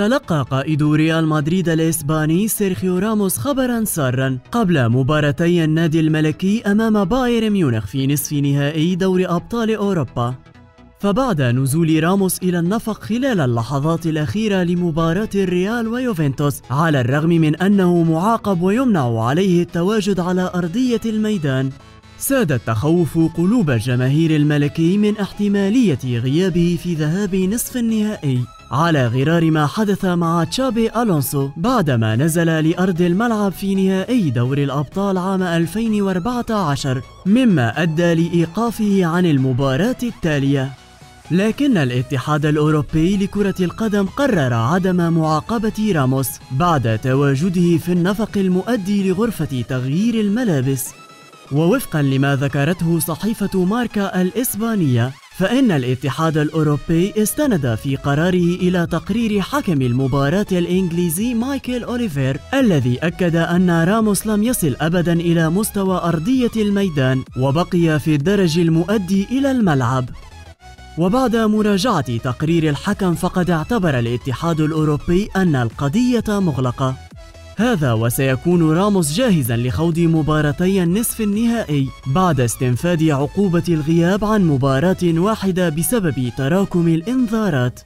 تلقى قائد ريال مدريد الإسباني سيرخيو راموس خبرا سارا قبل مباراتي النادي الملكي أمام بايرن ميونخ في نصف نهائي دوري أبطال أوروبا. فبعد نزول راموس إلى النفق خلال اللحظات الأخيرة لمباراة الريال ويوفنتوس على الرغم من أنه معاقب ويمنع عليه التواجد على أرضية الميدان. ساد التخوف قلوب الجماهير الملكي من احتمالية غيابه في ذهاب نصف النهائي. على غرار ما حدث مع تشابي ألونسو بعدما نزل لأرض الملعب في نهائي دوري الأبطال عام 2014 مما أدى لإيقافه عن المباراة التالية. لكن الاتحاد الأوروبي لكرة القدم قرر عدم معاقبة راموس بعد تواجده في النفق المؤدي لغرفة تغيير الملابس. ووفقا لما ذكرته صحيفة ماركا الإسبانية فإن الاتحاد الأوروبي استند في قراره إلى تقرير حكم المباراة الإنجليزي مايكل أوليفير الذي أكد أن راموس لم يصل أبدا إلى مستوى أرضية الميدان وبقي في الدرج المؤدي إلى الملعب. وبعد مراجعة تقرير الحكم فقد اعتبر الاتحاد الأوروبي أن القضية مغلقة. هذا وسيكون راموس جاهزا لخوض مباراتي النصف النهائي بعد استنفاد عقوبة الغياب عن مباراة واحدة بسبب تراكم الإنذارات.